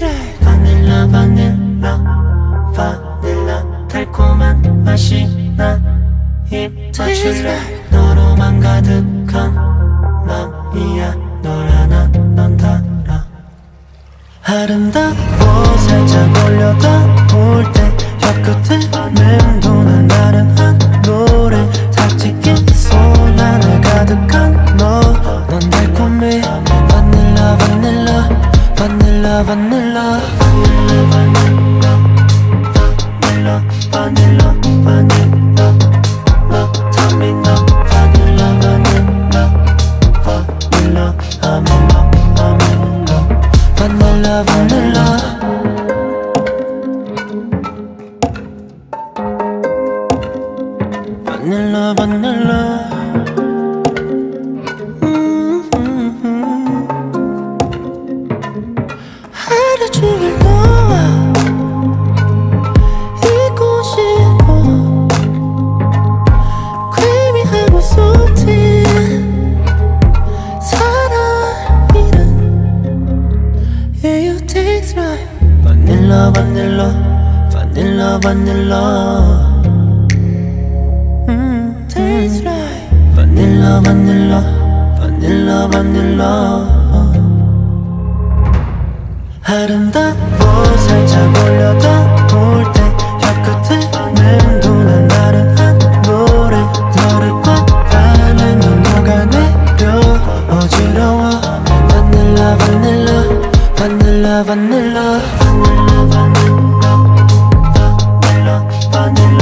like vanilla vanilla vanilla 달콤한 맛이 나입 맞출래 너로만 가득한 맘이야 널 하나 넌 달아 아름다워 살짝 올려다 볼때 혀끝에 음, 음, 음. 하루 종일 너와 있고 싶어 creamy하고 salty 사랑이란 Yeah you taste right Vanilla vanilla vanilla vanilla 바닐라 바닐라 바닐라 바닐라 아름다워 살짝 올려다 볼때 혀끝에 맴도는 나른한 노래. 너를 꽉 안으면 녹아내려? 어지러워. 바닐라 바닐라 바닐라 바닐라 바닐라 바닐라 바닐라 바닐라